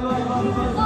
bye bye bye bye.